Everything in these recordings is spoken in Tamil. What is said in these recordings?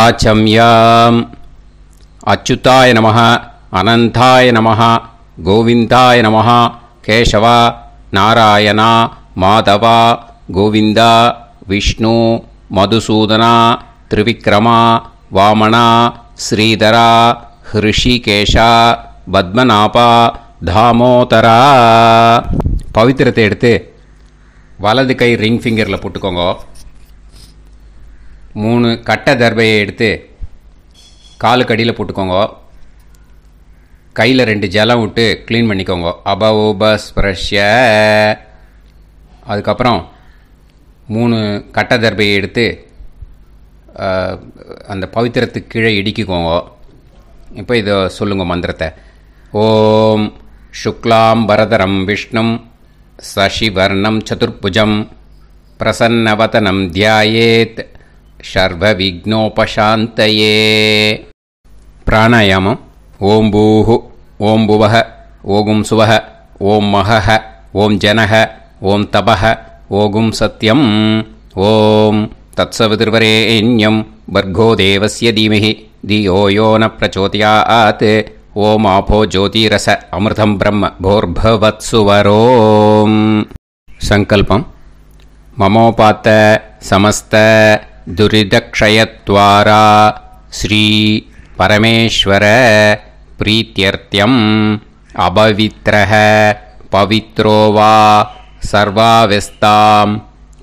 ஆச்சம்யாம். அச்சுதாய நம அனந்தாய நம கோவிந்தாய நம கேசவா நாராயணா மாதவா கோவிந்தா விஷ்ணு மதுசூதனா திரிவிக்ரமா வாமனா ஸ்ரீதரா ஹிருஷிகேஷா பத்மநாபா தாமோதரா. பவித்திரத்தை எடுத்து வலது கை ரிங் ஃபிங்கரில் போட்டுக்கோங்க. மூணு கட்டை தர்பையை எடுத்து காலுக்கு அடியில் போட்டுக்கோங்க. கையில் ரெண்டு ஜலம் விட்டு க்ளீன் பண்ணிக்கோங்க. அபவோபஸ்பிரஷ்ய அதுக்கப்புறம் மூணு கட்டை தர்பையை எடுத்து அந்த பவித்திரத்துக்கு கீழே இடிக்குக்கோங்க. இப்போ இதை சொல்லுங்க மந்திரத்தை. ஓம் சுக்லாம் பரதரம் விஷ்ணும் சசிவர்ணம் சதுர்புஜம் பிரசன்னவதனம் தியாயேத். शर्वविघ्नोपशान्तये। प्राणायामम् भुवः ओगुं सुवः ॐ महः ॐ जनः ॐ तपः ओगुं सत्यम्। ॐ तत्सवितुर्वरेण्यं भर्गो देवस्य धीमहि। धियो यो न प्रचोदयात्। ओमापो ज्योतिरस अमृतं ब्रह्म भोर्भवत्सुवरो सङ्कल्पम्। ममोपात्त समस्त दुरिदक्षयत्वारा श्रीपरमेश्वर प्रीत्यर्थ्यम् अपवित्रः पवित्रो वा सर्वाव्यस्तां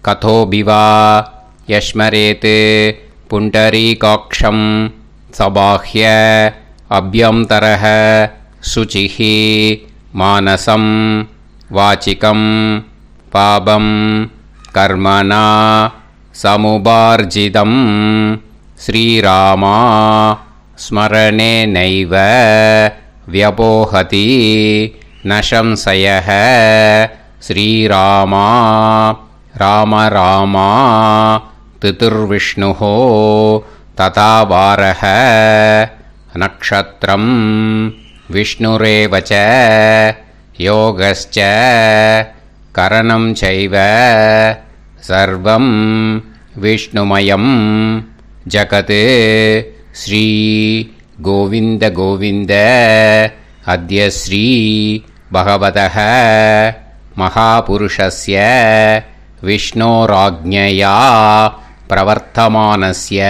कथोभि वा यश्मरेत् पुण्डरीकाक्षं सबाह्य अभ्यन्तरः शुचिः मानसं वाचिकं पापं कर्मणा समुपार्जितं श्रीरामा स्मरणेनैव व्यपोहति न संशयः श्रीरामा राम रामा तितुर्विष्णुः तथा वारः नक्षत्रं विष्णुरेव च योगश्च करणं चैव। सर्वं विष्णुमयं जगत् श्री गोविन्द गोविन्द अद्य श्री भगवतः महापुरुषस्य विष्णोराज्ञया प्रवर्तमानस्य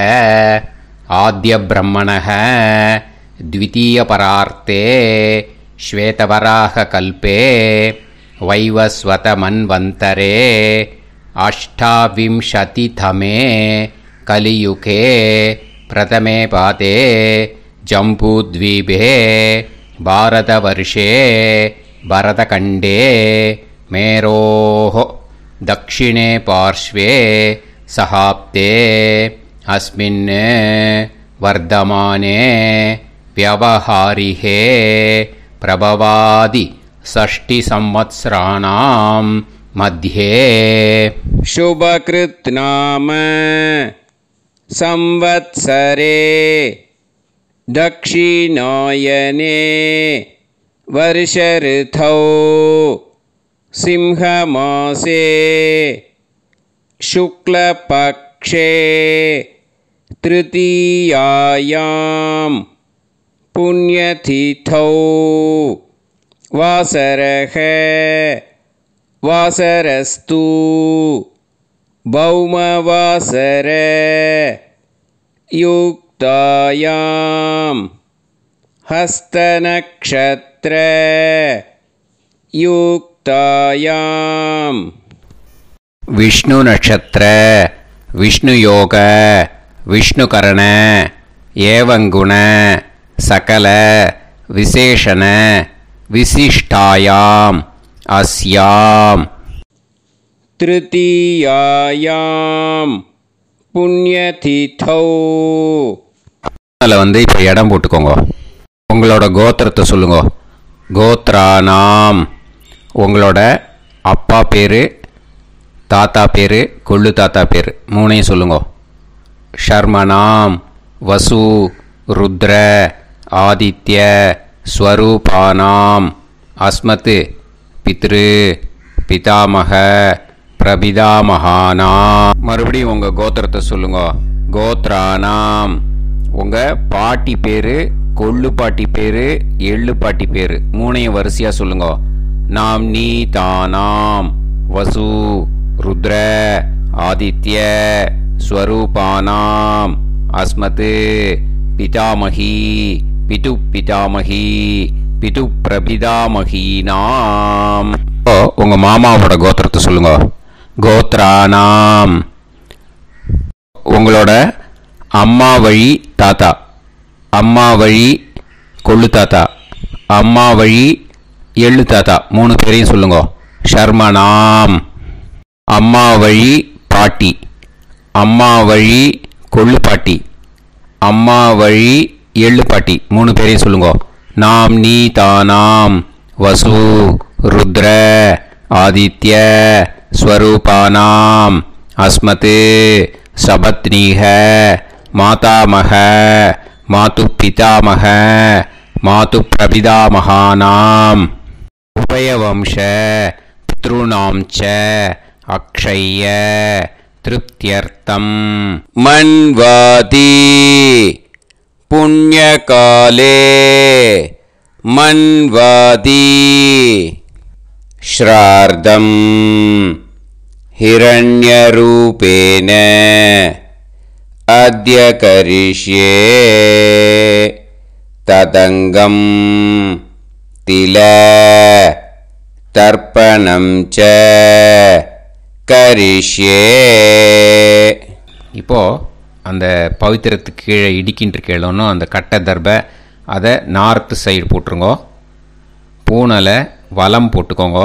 आद्यब्रह्मणः द्वितीयपरार्ते श्वेतवराहकल्पे वैवस्वतमन्वन्तरे अष्टाविंशतितमे कलियुगे प्रथमे पादे जम्बूद्वीपे भारतवर्षे भरतखण्डे मेरोः दक्षिणे पार्श्वे सहाब्दे अस्मिन् वर्धमाने व्यवहारिहे प्रभवादि षष्टिसंवत्सराणां मध्ये। शुभकृत् नाम संवत्सरे दक्षिणायने वर्षऋतौ सिंहमासे शुक्लपक्षे तृतीयायां पुण्यतिथौ वासरः वासरस्तु। भौमवासर युक्तायां। हस्तनक्षत्र युक्तायाम् विष्णुनक्षत्र विष्णुयोग विष्णुकरण एवङ्गुण सकल विशेषण विशिष्टायाम्। अस्याम् तृतीयायां पुण्यतिथौ அதில் வந்து இப்போ இடம் போட்டுக்கோங்க உங்களோட கோத்திரத்தை சொல்லுங்க கோத்ரானாம் உங்களோட அப்பா பேர் தாத்தா பேர் கொள்ளு தாத்தா பேர் மூணையும் சொல்லுங்க ஷர்மனாம் வசு ருத்ர ஆதித்ய ஸ்வரூபானாம் அஸ்மத் பித்ரு பிதாமக பிரபிதாமகானாம் மறுபடியும் உங்கள் கோத்திரத்தை சொல்லுங்க. கோத்ரானாம். உங்கள் பாட்டி பேர் கொள்ளு பாட்டி பேர் எள்ளு பாட்டி பேர். மூணையும் வரிசையாக சொல்லுங்க. நாம் நீ தானாம். வசு ருத்ர ஆதித்ய ஸ்வரூபானாம். அஸ்மத் பிதாமகி பிது பிதாமகி பிது பிரபிதாமகீனாம். உங்க மாமாவோட கோத்திரத்தை சொல்லுங்க. கோத்ரானாம். உங்களோட அம்மா வழி தாத்தா. அம்மா வழி கொள்ளு தாத்தா. அம்மா வழி எள்ளு தாத்தா. மூணு பேரையும் சொல்லுங்க. ஷர்மனாம். அம்மா வழி பாட்டி. அம்மா வழி கொள்ளு பாட்டி. அம்மா வழி எள்ளு பாட்டி. மூணு பேரையும் சொல்லுங்க. नाम्नीतानां वसु रुद्र आदित्य स्वरूपानाम्। अस्मत् सबत्नीह मातामह मातुपितामह मातुप्रपितामहानाम् उभयवंश पितॄणां च अक्षय्य तृप्त्यर्थम्। मन्वाती। पुण्यकाले मन्वादी श्रार्धम् हिरण्यरूपेण अद्य करिष्ये तदङ्गं तिल तर्पणं करिष्ये। इपो அந்த பவித்திரத்துக்கு கீழே இடிக்கின்ற கீழோன்னு அந்த கட்டை தர்பை அதை நார்த்து சைடு போட்டுருங்க. பூனலை வலம் போட்டுக்கோங்க.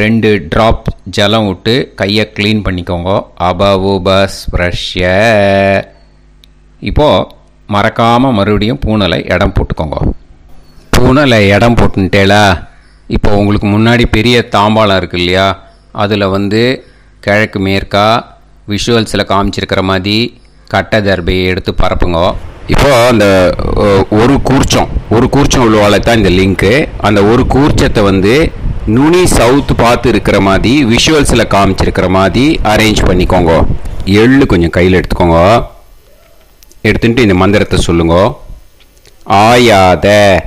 ரெண்டு ட்ராப் ஜலம் விட்டு கையை க்ளீன் பண்ணிக்கோங்க. அபவுபஸ் ப்ரஷ்ய இப்போது மறக்காமல் மறுபடியும் பூனலை இடம் போட்டுக்கோங்க. பூனலை இடம் போட்டுன்ட்டேலா இப்போ உங்களுக்கு முன்னாடி பெரிய தாம்பாளம் இருக்கு இல்லையா? அதில் வந்து கிழக்கு மேற்கா விஷுவல்ஸில் காமிச்சிருக்கிற மாதிரி கட்டை தர்பையை எடுத்து பரப்புங்க. இப்போ அந்த ஒரு கூர்ச்சம் ஒரு கூர்ச்சம் உள்ளவாளை தான் இந்த லிங்க்கு அந்த ஒரு கூர்ச்சத்தை வந்து நுனி சவுத் பார்த்து இருக்கிற மாதிரி விஷுவல்ஸில் காமிச்சிருக்கிற மாதிரி அரேஞ்ச் பண்ணிக்கோங்க. எள்ளு கொஞ்சம் கையில் எடுத்துக்கோங்க. எடுத்துட்டு இந்த மந்திரத்தை சொல்லுங்க. ஆயாத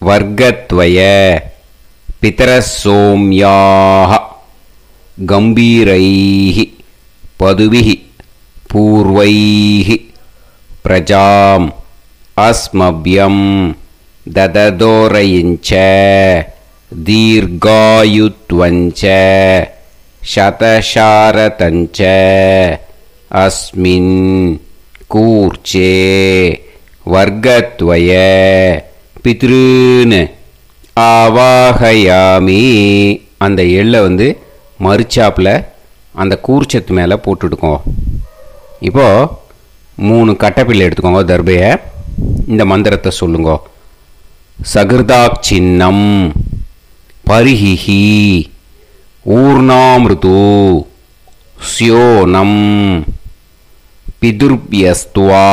வர்க்கத்வய பிதரசோம்யாக கம்பீரைஹி. பதுவிः பூர்வைः பிரஜாம் அஸ்மபியம் தததோரயிஞ்ச தீர்காயுத்வஞ்ச शतशारतञ्च अस्मिन् कूर्चे वर्गत्वय பித்ருன்னு ஆவாகயாமி அந்த எள்ளை வந்து மறுச்சாப்பில் அந்த கூர்ச்சத்து மேலே போட்டுடுக்கோங்க இப்போது மூணு கட்டப்பிள்ளை எடுத்துக்கோங்க தர்பையை. இந்த மந்திரத்தை சொல்லுங்க. சகிருதாக் சின்னம் பரிஹிஹி ஊர்ணாமிருது ஸ்யோனம் பிதுர்பியஸ்துவா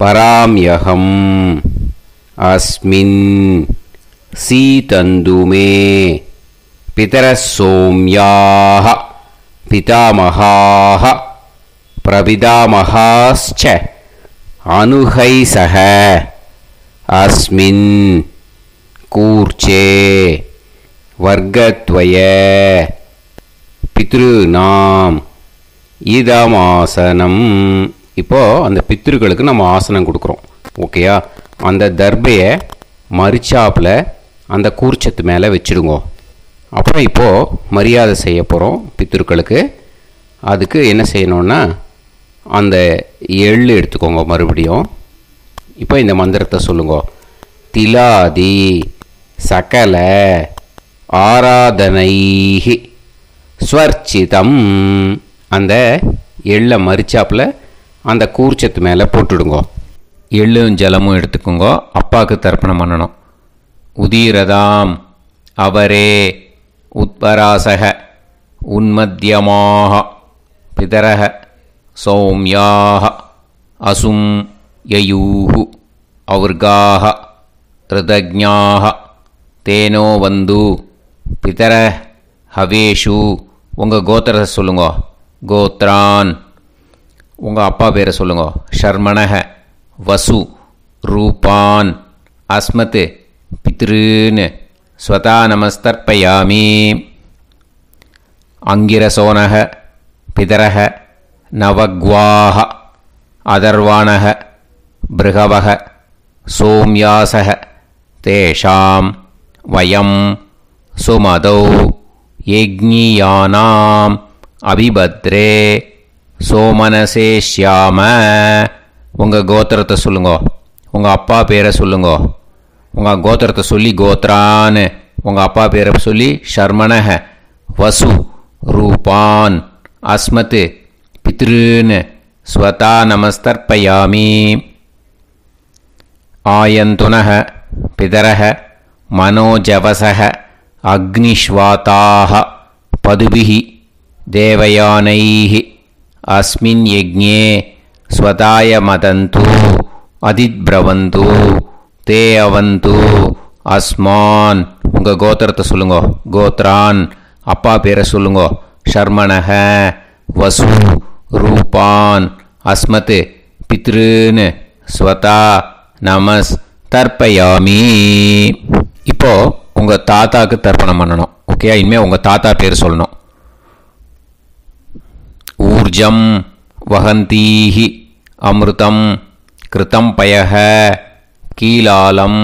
பராம்யகம் அஸ்மின் சீதந்துமே பிதரசோம்யாக பிதரசோம்யாக பிதாமகாः பிரபிதாமகாश्च அனுகைசக அஸ்மின் கூர்ச்சே வர்க்கத்வய பித்ருநாம் இதமாசனம். இப்போ அந்த பித்ருக்களுக்கு நம்ம ஆசனம் கொடுக்குறோம். ஓகேயா அந்த தர்பையை மரிச்சாப்பில் அந்த கூர்ச்சத்து மேலே வச்சிடுங்க. அப்புறம் இப்போது மரியாதை செய்ய போகிறோம் பித்ருக்களுக்கு அதுக்கு என்ன செய்யணுன்னா அந்த எள்ளு எடுத்துக்கோங்க மறுபடியும். இப்போ இந்த மந்திரத்தை சொல்லுங்க. திலாதி சகல ஆராதனைஹி ஸ்வர்ச்சிதம். அந்த எள்ளை மறிச்சாப்பில் அந்த கூர்ச்சத்து மேலே போட்டுடுங்க. எள்ளும் ஜலமும் எடுத்துக்கோங்க. அப்பாவுக்கு தர்ப்பணம் பண்ணணும். உதீரதாம் அவரே. உத்பராசக உன்மத்தியமாக பிதரக சௌமியாக அசும் யயூஹு அவர்காக ரிதஜ்ஞாக தேனோ வந்து பிதர ஹவேஷு உங்கள் கோத்திரத்தை சொல்லுங்க. கோத்ரான் உங்கள் அப்பா பேரை சொல்லுங்க. ஷர்மணக வசு ரூபான் அஸ்மத்து பித்ருன்னு. ஸ்வதா நமஸ்தர்ப்பயாமி. அங்கிரசோனக பிதரக நவக்வாக அதர்வாணக பிருகவக சோம்யாசக தேஷாம் வயம் சுமதௌ யஜ்ஞியானாம் அபிபத்ரே சோமனசேஷ்யாம உங்கள் கோத்திரத்தை சொல்லுங்கோ. உங்கள் அப்பா பேரை சொல்லுங்கோ. உங்கள் கோத்திரத்தை சொல்லி கோத்ரான்னு உங்கள் அப்பா பேரை சொல்லி ஷர்மணக வசு ரூபான் அஸ்மத் பித்ருன்னு ஸ்வதா நமஸ்தர்ப்பயாமி ஆயந்துனः பிதரः मनोजवसः अग्निश्वाताः पदुभिः देवयानैः अस्मिन् यज्ञे स्वताय मदन्तु அதித்பிரவந்து தே அவந்து அஸ்மான். உங்கள் கோத்திரத்தை சொல்லுங்க. கோத்ரான். அப்பா பேரை சொல்லுங்க. ஷர்மனக வசு ரூபான் அஸ்மத் பித்ருன்னு ஸ்வதா நமஸ் தர்ப்பயாமி. இப்போ உங்கள் தாத்தாக்கு தர்ப்பணம் பண்ணணும். ஓகே? இனிமேல் உங்கள் தாத்தா பேர் சொல்லணும். ஊர்ஜம் வகந்தீஹி அமிர்தம் கிருதம் பயக கீலாலம்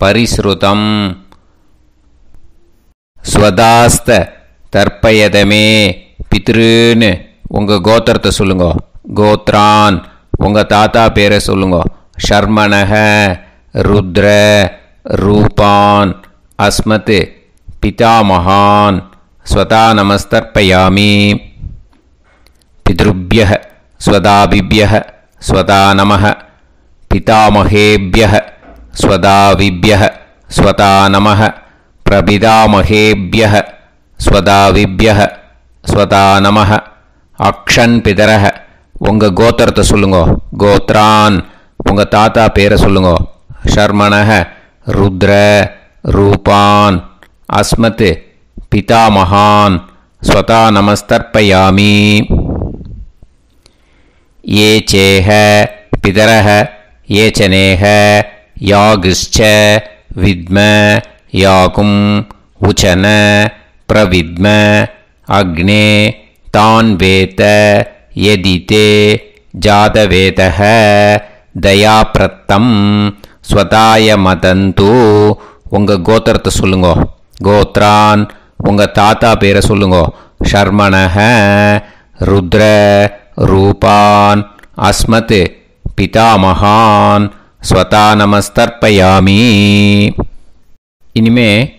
பரிஸ்ருதம் ஸ்வதாஸ்த தர்ப்பயதமே பித்ருன்னு உங்க கோத்திரத்தை சொல்லுங்க கோத்ரான் உங்க தாத்தா பேரை சொல்லுங்க ஷர்மணக ருத்ர ரூபான் அஸ்மத் பிதாமகான் ஸ்வதா நமஸ்தர்ப்பயாமி पितृभ्यः स्वदाभिभ्यः स्वदा नमः पितामहेभ्यः स्वदाविभ्यः स्वदा नमः प्रपितामहेभ्यः स्वदाविभ्यः स्वदा நமः அக்ஷன் பிதரக உங்கள் கோத்திரத்தை சொல்லுங்க கோத்ரான் உங்கள் தாத்தா பேரை சொல்லுங்க ஷர்மணக ருத்ர ரூபான் அஸ்மத் பிதாமகான் ஸ்வதா நமஸ்தர்ப்பயாமி ये चेह पितरः ஏச்சனேக யாகிஷ்ச வித்ம யாகும் உச்சன பிரவித்ம அக்னே தான் வேத எதிதே ஜாதவேதக தயாபிரத்தம் ஸ்வதாய மதந்து உங்கள் கோத்திரத்தை சொல்லுங்கோ கோத்ரான் உங்கள் தாத்தா பேரை சொல்லுங்கோ ஷர்மணக ருத்ர ரூபான் அஸ்மத் பிதாமகான் ஸ்வதா நமஸ்தர்ப்பயாமி. இனிமே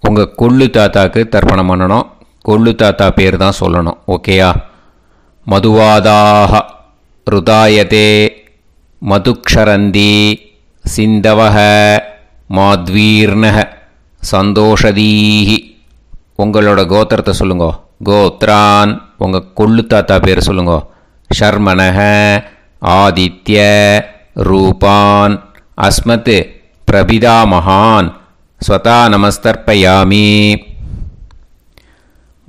உங்கள் கொள்ளு தாத்தாக்கு தர்ப்பணம் பண்ணணும். கொள்ளு தாத்தா பேர் தான் சொல்லணும் ஓகேயா? மதுவாதாக ருதாயதே மதுக்ஷரந்தி சிந்தவக மாத்வீர்ணக சந்தோஷதீஹி. உங்களோட கோத்திரத்தை சொல்லுங்க. கோத்ரான் உங்கள் கொள்ளு தாத்தா பேர் சொல்லுங்க. ஷர்மனக ஆதித்ய ரூபான் அஸ்மத் பிரபிதாமகான் ஸ்வதா நமஸ்தர்ப்பயாமி.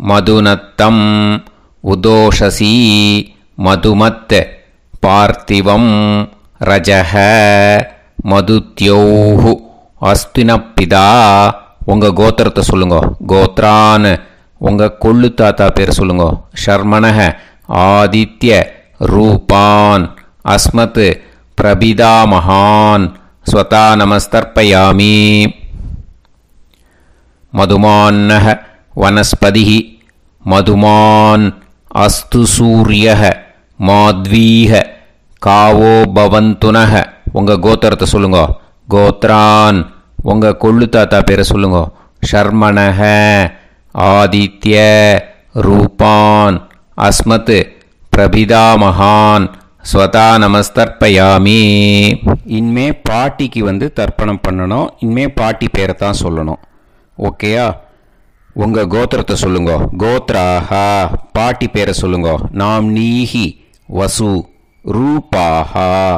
மதுநத்தம் உதோஷசி மதுமத் பார்த்திவம் ரஜக மதுத்யோஹு. அஸ்தினப்பிதா உங்கள் கோத்திரத்தை சொல்லுங்க. கோத்ரான் உங்கள் கொள்ளு தாத்தா பேர் சொல்லுங்க. ஷர்மணக ஆதித்ய ரூபான். அஸ்மத் பிரபிதாமகான் ஸ்வதா நமஸ்தர்ப்பயாமி மதுமான்னः वनस्पतिः मधुमान् अस्तु सूर्यः माध्वीः காவோ பவந்துனக உங்கள் கோத்திரத்தை சொல்லுங்க கோத்ரான் உங்கள் கொள்ளு தாத்தா பேரை சொல்லுங்க ஷர்மணக ஆதித்ய ரூபான் அஸ்மத் பிரபிதாமகான் ஸ்வதா நமஸ்தர்ப்பயாமி. இனிமே பாட்டிக்கு வந்து தர்ப்பணம் பண்ணணும். இனிமே பாட்டி பேரை தான் சொல்லணும் ஓகேயா உங்கள் கோத்திரத்தை சொல்லுங்க. கோத்ராஹா. பாட்டி பேரை சொல்லுங்க. நாம் நீஹி வசு ரூபாஹா.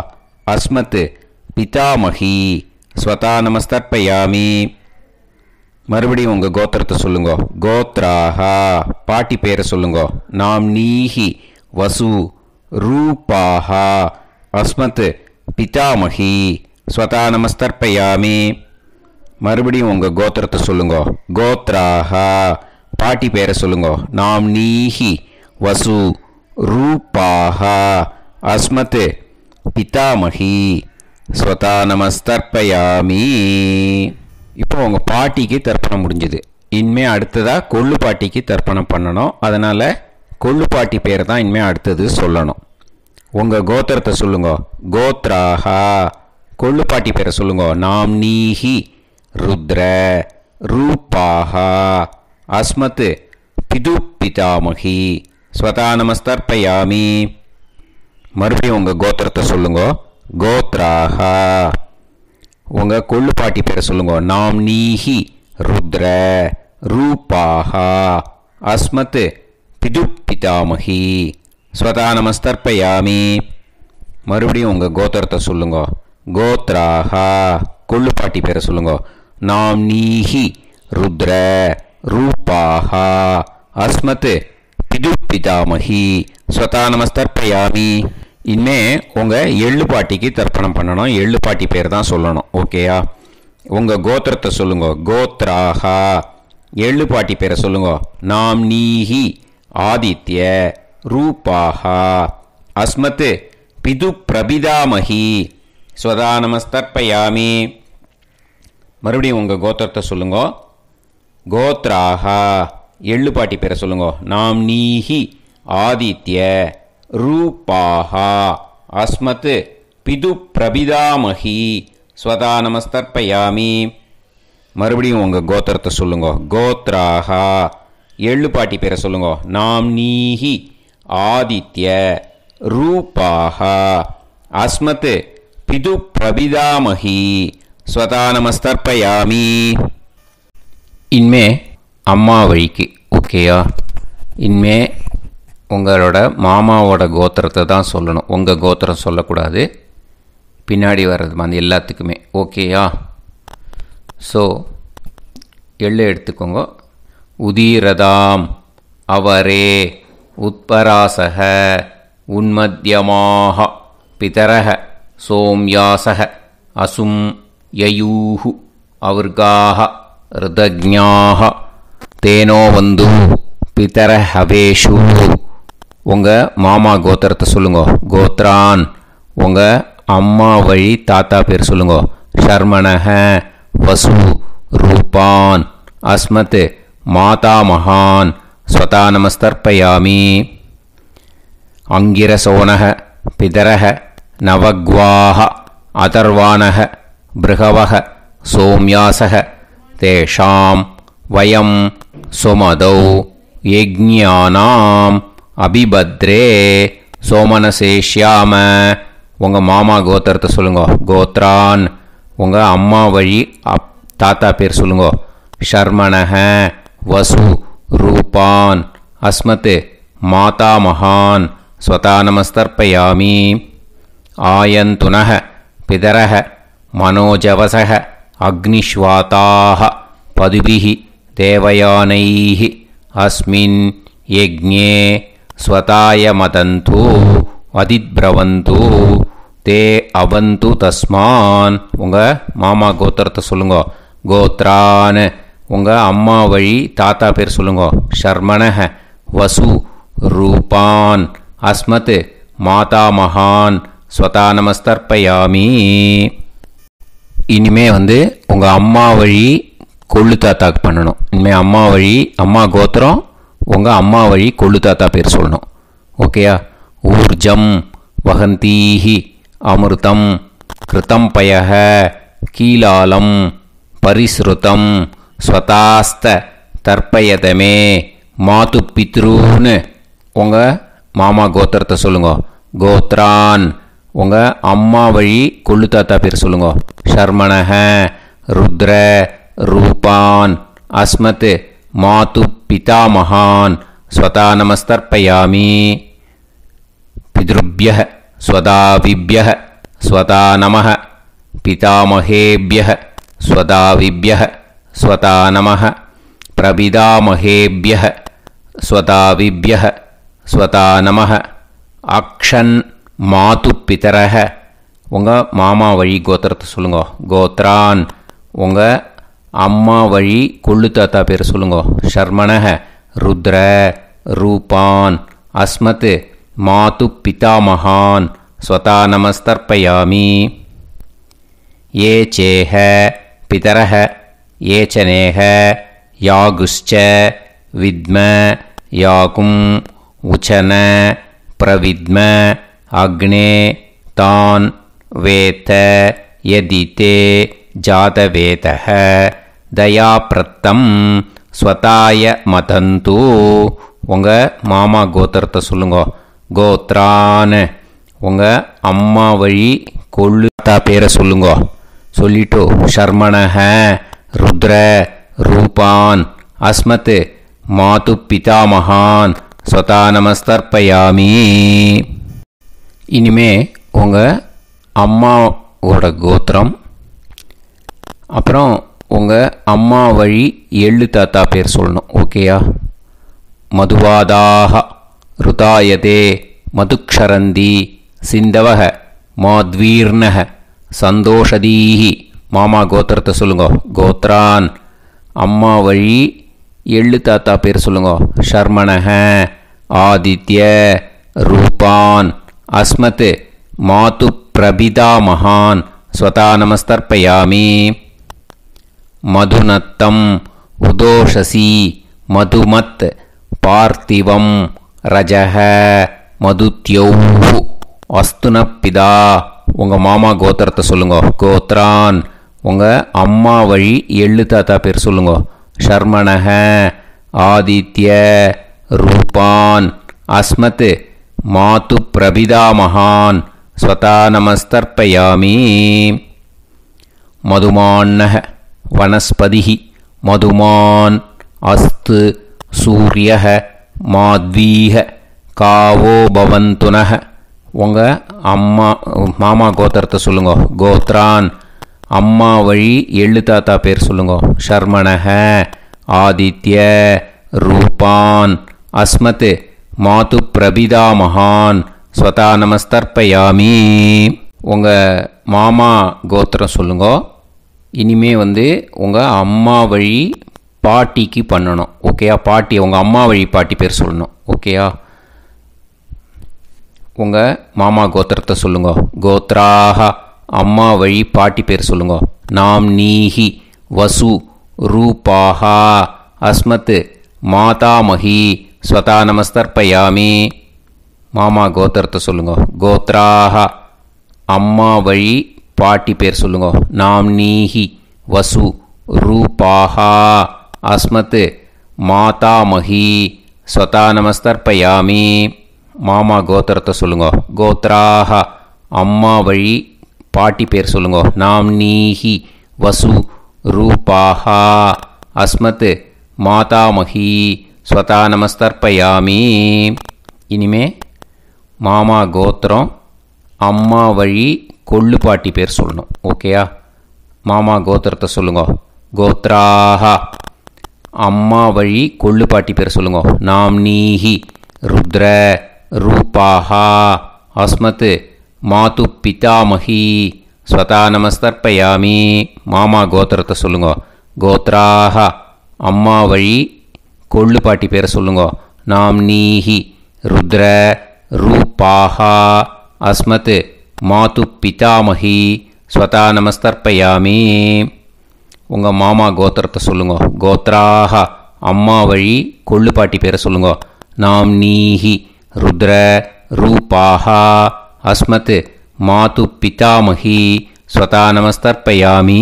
அஸ்மத் பிதாமகி. ஸ்வதா நமஸ்தர்ப்பயாமி. மறுபடியும் உங்கள் கோத்திரத்தை சொல்லுங்க. கோத்ராஹா. பாட்டி பேரை சொல்லுங்க. நாம் நீஹி வசு ரூபாக அஸ்மத் பிதாமகி ஸ்வதா நமஸ்தர்ப்பயாமி. மறுபடியும் உங்கள் கோத்திரத்தை சொல்லுங்க. கோத்ராக பாட்டி பேரை சொல்லுங்க. நாம் நீஹி வசு ரூபாக அஸ்மத் பிதாமகி ஸ்வதா நமஸ்தர்ப்பயாமி. இப்போ உங்கள் பாட்டிக்கு தர்ப்பணம் முடிஞ்சுது. இனிமே அடுத்ததாக கொள்ளு பாட்டிக்கு தர்ப்பணம் பண்ணணும். அதனால் கொள்ளு பாட்டி பேரை தான் இனிமேல் அடுத்தது சொல்லணும். உங்கள் கோத்திரத்தை சொல்லுங்க. கோத்ராஹா. கொள்ளு பாட்டி பேரை சொல்லுங்க. நாம் நீஹி. ருத்ர. ரூபாஹா. அஸ்மத் பிது பிதாமகி ஸ்வதா நமஸ்தர்ப்பயாமி. மறுபடியும் உங்கள் கோத்திரத்தை சொல்லுங்க. கோத்ராஹா. உங்கள் கொள்ளு பாட்டி பேரை சொல்லுங்க. நாம் நீஹி. ருத்ர. ரூபாஹா. அஸ்மத் பிது பிதாமகி ஸ்வதா நமஸ்தர்ப்பயாமி மறுபடியும் உங்கள் கோத்திரத்தை சொல்லுங்க. கோத்ராஹா கொள்ளுப்பாட்டி பேரை சொல்லுங்க. நாம் நீஹி ருத்ர ரூபாகா. அஸ்மத் பிது பிதாமகி ஸ்வதா நமஸ்தர்ப்பயாமி இனிமே உங்கள் எள்ளு பாட்டிக்கு தர்ப்பணம் பண்ணணும். எள்ளு பாட்டி பேர் தான் சொல்லணும். ஓகேயா? உங்கள் கோத்திரத்தை சொல்லுங்க. கோத்ராஹா எள்ளு பாட்டி பேரை சொல்லுங்க. நாம் நீஹி ஆதித்ய ரூபாகா அஸ்மத் பிது பிரபிதாமகி ஸ்வதா நமஸ்தர்ப்பயாமி மறுபடியும் உங்கள் கோத்திரத்தை சொல்லுங்க. கோத்ராகா எள்ளுப்பாட்டி பேரை சொல்லுங்க. நாம் நீஹி ஆதித்ய ரூபாகா அஸ்மத் பிது பிரபிதாமகி ஸ்வதா நமஸ்தர்ப்பயாமி மறுபடியும் உங்கள் கோத்திரத்தை சொல்லுங்க. கோத்ராகா எள்ளு பாட்டி பேரை சொல்லுங்க. நாம் நீஹி ஆதித்ய ரூபாகா. அஸ்மத் பிது பிரபிதாமகி. ஸ்வதா நமஸ்தர்ப்பயாமி. இனிமே அம்மா வழிக்கு ஓகேயா? இனிமே உங்களோட மாமாவோட கோத்திரத்தை தான் சொல்லணும். உங்கள் கோத்திரம் சொல்லக்கூடாது. பின்னாடி வர்றது அந்த எல்லாத்துக்குமே ஓகேயா? ஸோ எள்ளு எடுத்துக்கோங்க. உதீரதாம். அவரே உத்பராசக உன்மத்தியமாக பிதரக சோம்யாசக அசும் யயூஹு அவர்காக ரிதஜ்ஞாக தேனோ வந்து பிதர ஹவேஷு உங்கள் மாமா கோத்திரத்தை சொல்லுங்க. கோத்ரான் உங்கள் அம்மா வழி தாத்தா பேர் சொல்லுங்க. ஷர்மணக வசு ரூபான் அஸ்மத்து மாதா மகான் ஸ்வதா நமஸ்தர்ப்பயாமி. அங்கிரசோனக பிதரக நவக்வாக அதர்வானக பிருகவக சோம்யாசக தேஷாம் வயம் சுமதௌ யஜ்ஞானாம் அபிபத்ரே சோமனசேஷ்யாம உங்கள் மாமா கோத்திரத்தை சொல்லுங்க. கோத்ரான். உங்கள் அம்மா வழி அப் தாத்தா பேர் சொல்லுங்க. ஷர்மணக வசு ரூபான் அஸ்மத் மாதா மகான் ஸ்வதா நமஸ்தர்ப்பயாமி ஆயந்துனக பிதரக மனோஜவசக அக்னிஷ்வாதாக பதுபிः தேவயானைः அஸ்மின் யஜ்ஞே ஸ்வதாய மதந்து அதிப்ரவந்து தே அவந்து தஸ்மான் உங்கள் மாமா கோத்திரத்தை சொல்லுங்க கோத்ரான் உங்கள் அம்மா வழி தாத்தா பேர் சொல்லுங்க. ஷர்மணக வசு ரூபான் அஸ்மத் மாதா மகான் ஸ்வதா நமஸ்தர்ப்பயாமி. இனிமே வந்து உங்கள் அம்மா வழி கொள்ளு தாத்தாக்கு பண்ணணும். இனிமேல் அம்மா வழி அம்மா கோத்திரம் உங்கள் அம்மா வழி கொள்ளு தாத்தா பேர் சொல்லணும். ஓகேயா ஊர்ஜம் வகந்தீஹி அமிர்தம் கிருதம் பயக கீலாலம் பரிஸ்ருதம் ஸ்வதாஸ்த தர்ப்பயதமே மாத்து பித்ருன்னு உங்கள் மாமா கோத்திரத்தை சொல்லுங்க கோத்ரான் உங்கள் அம்மா வழி கொள்ளு தாத்தா பேர் சொல்லுங்க ஷர்மணக ருத்ர ரூபான் அஸ்மத் மாத்து பிதாமகான் ஸ்வதா நமஸ்தர்ப்பயாமி பிதృభ్య ஸ்வதாவிபிய ஸ்வதா நம பிதாமகேபிய ஸ்வதாவிபிய स्वदा नमः प्रपितामहेभ्यः स्वदाविभ्यः स्वदा नमः அக்ஷன் மாது பிதரக உங்கள் மாமா வழி கோத்திரத்தை சொல்லுங்க கோத்ரான் உங்கள் அம்மா வழி கொள்ளு தாத்தா பேர் சொல்லுங்க ஷர்மணக ருத்ர ரூபான் அஸ்மத் மாது பிதாமகான் ஸ்வதா நமஸ்தர்ப்பயாமி ये चेह पितरः ये च नेह यागुश्च विद्म याकुम् उचन प्रविद्म अग्ने तान् वेत यदि ते जातवेतः दयाप्रत्तं स्वताय मदन्तु உங்கள் மாமா கோத்திரத்தை சொல்லுங்க கோத்ரான் உங்கள் அம்மா வழி கொள்ளுத்தா பேரை சொல்லுங்க சொல்லிட்டு ஷர்மணஹ ருத்ர ரூபான் அஸ்மத் மாது பிதாமகான் ஸ்வதா நமஸ்தர்ப்பயாமி. இனிமே உங்கள் அம்மாவோட கோத்திரம் அப்புறம் உங்கள் அம்மா வழி எள்ளு தாத்தா பேர் சொல்லணும் ஓகேயா மதுவாதாக ருதாயதே மதுக்ஷரந்தி சிந்தவக மாத்வீர்ணக சந்தோஷதீஹி. மாமா கோத்திரத்தை சொல்லுங்க. கோத்ரான். அம்மா வழி எள்ளு தாத்தா பேர் சொல்லுங்க. ஷர்மணக ஆதித்ய ரூபான் அஸ்மத் மாத்து பிரபிதா மகான். ஸ்வதா நமஸ்தர்ப்பயாமி. மதுநத்தம் உதோஷசி மதுமத் பார்த்திவம் ரஜக மதுத்யௌ அஸ்துனப்பிதா. உங்கள் மாமா கோத்திரத்தை சொல்லுங்க. கோத்ரான். உங்கள் அம்மா வழி எள்ளு தாத்தா பேர் சொல்லுங்க. ஷர்மணக ஆதித்ய ரூபான் அஸ்மத் மாத்து பிரபிதா மகான் ஸ்வதா நமஸ்தர்ப்பயாமி. மதுமான்னக வனஸ்பதி மதுமான் அஸ்து சூரியக மாத்வீக காவோ பவந்துனக உங்கள் அம்மா மாமா கோத்திரத்தை சொல்லுங்க. கோத்ரான் அம்மா வழி எள்ளு தாத்தா பேர் சொல்லுங்க. ஷர்மணக ஆதித்ய ரூபான் அஸ்மத் மாது பிரபிதா மகான் ஸ்வதா நமஸ்தர்ப்பயாமி. உங்கள் மாமா கோத்திரம் சொல்லுங்க. இனிமே வந்து உங்கள் அம்மா வழி பாட்டிக்கு பண்ணணும். ஓகேயா? பாட்டி உங்கள் அம்மா வழி பாட்டி பேர் சொல்லணும். ஓகேயா? உங்கள் மாமா கோத்திரத்தை சொல்லுங்க. கோத்ராஹா. அம்மா வழி பாட்டி பேர் சொல்லுங்க. நாம் நீஹி வசு ரூபாகா அஸ்மத் மாதாமகி ஸ்வதா நமஸ்தர்ப்பயாமி. மாமா கோத்திரத்தை சொல்லுங்க. கோத்ராக அம்மா வழி பாட்டி பேர் சொல்லுங்க. நாம் நீஹி வசு ரூபாகா அஸ்மத் மாதாமகி ஸ்வதா நமஸ்தர்ப்பயாமி. மாமா கோத்திரத்தை சொல்லுங்க. கோத்ராக அம்மா வழி பாட்டி பேர் சொல்லுங்க. நாம் நீஹி வசு ரூபாகா அஸ்மத் மாதாமகி ஸ்வதா நமஸ்தர்ப்பயாமி. இனிமே மாமா கோத்திரம் அம்மா வழி கொள்ளு பாட்டி பேர் சொல்லணும். ஓகேயா? மாமா கோத்திரத்தை சொல்லுங்க. கோத்ராக அம்மா வழி கொள்ளு பாட்டி பேர் சொல்லுங்க. நாம் நீஹி ருத்ர ரூபாகா அஸ்மத் மாது பிதாமகி ஸ்வதா நமஸ்தர்ப்பயாமி. மாமா கோத்திரத்தை சொல்லுங்க. கோத்ராக அம்மா வழி கொள்ளு பாட்டி பேரை சொல்லுங்க. நாம் நீஹி ருத்ர ரூபாஹா அஸ்மத் மாது பிதாமகி ஸ்வதா நமஸ்தர்ப்பயாமி. உங்கள் மாமா கோத்திரத்தை சொல்லுங்க. கோத்ராக அம்மா வழி கொள்ளு பாட்டி பேரை சொல்லுங்க. நாம் நீஹி ருத்ர ரூபாஹா அஸ்மத் மாது பிதாமகி ஸ்வதா நமஸ்தர்ப்பயாமி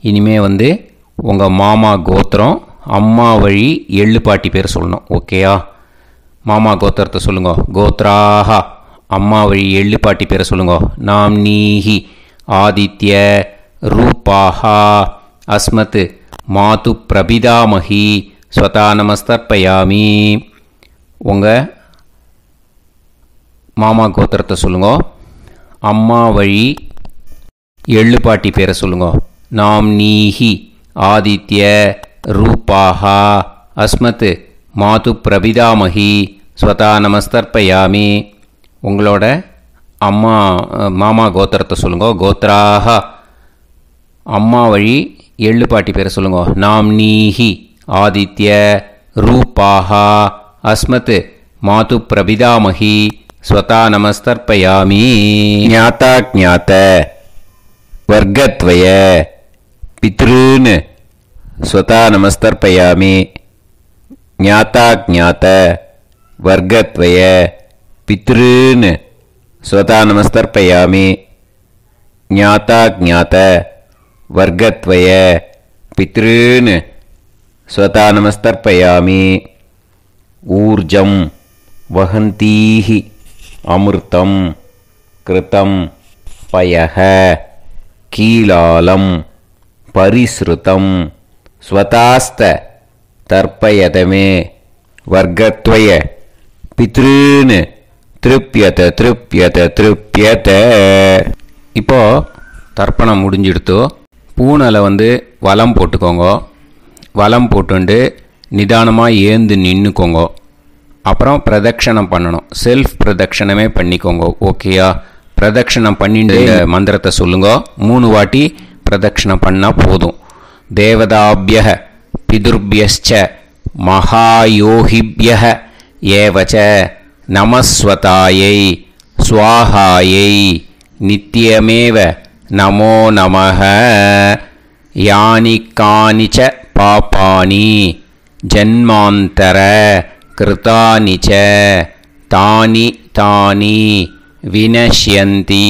இனிமே வந்து உங்கள் மாமா கோத்திரம் அம்மா வழி எள்ளு பாட்டி பேர் சொல்லணும் ஓகேயா மாமா கோத்திரத்தை சொல்லுங்க. கோத்ராஹா அம்மா வழி எள்ளு பாட்டி பேரை சொல்லுங்க. நாம் நீஹி ஆதித்ய ரூபாஹா அஸ்மத் மாது பிரபிதாமகி ஸ்வதா நமஸ்தர்ப்பயாமி உங்கள் மாமா கோத்திரத்தை சொல்லுங்க. அம்மா வழி எள்ளு பாட்டி பேரை சொல்லுங்க. நாம் நீஹி ஆதித்ய ரூபாஹா அஸ்மத் மாது பிரபிதாமகி ஸ்வதா நமஸ்தர்ப்பயாமி. உங்களோட அம்மா மாமா கோத்திரத்தை சொல்லுங்க. கோத்ராக அம்மா வழி எள்ளு பாட்டி பேரை சொல்லுங்க. நாம் நீஹி ஆதித்ய ரூபாஹா அஸ்மத் மாது பிரபிதாமகி स्वता नमस्तर्पयामी। ज्ञाता ज्ञात वर्ग पितृन् स्वतानमस्तर्पयामि ज्ञाताज्ञात वर्गद्वय, पितॄन् स्वतानमस्तर्पयामि ज्ञाताज्ञात वर्गद्वय पितॄन् स्वतानमस्तर्पयामि ज्ञाताज्ञात वर्गद्वय, पितॄन् स्वतानमस्तर्पयामि ऊर्जं वहन्तीः। அமிர்தம் கிருத்தம் பயக கீலாலம் பரிஸ்ருதம் ஸ்வதாஸ்த தர்ப்பயதமே வர்க்கத்வய பித்ருன் திருப்பியத திருப்பியத திருப்பியத இப்போ தர்ப்பணம் முடிஞ்சிடுத்து பூனலை வந்து வலம் போட்டுக்கோங்கோ. வலம் போட்டுண்டு நிதானமாக ஏந்து நின்றுக்கோங்கோ அப்புறம் பிரதட்சணம் பண்ணணும். செல்ஃப் பிரதட்சணமே பண்ணிக்கோங்க ஓகேயா பிரதட்சணம் பண்ணிட்டு மந்திரத்தை சொல்லுங்க. மூணு வாட்டி பிரதட்சணம் பண்ணால் போதும். தேவதாபிய பிதுர்பியச்ச மகாயோகிபிய ஏவச்ச நமஸ்வதாயை ஸ்வாஹாயை நித்தியமேவ நமோ நமः யானி கானி ச பாபானி ஜன்மாந்தர कृतानि च तानि तानि विनश्यन्ति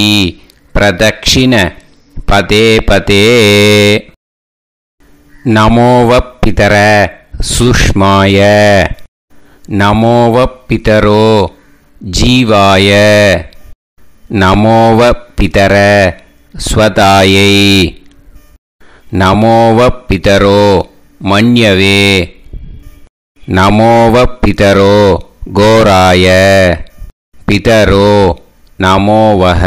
प्रदक्षिण पदे पते नमोव पितर सुष्माय। नमोवः पितरो जीवाय। नमोव पितर स्वतायै नमोवः पितरो मन्यवे। नमोवः पितरो घोराय पितरो नमो वः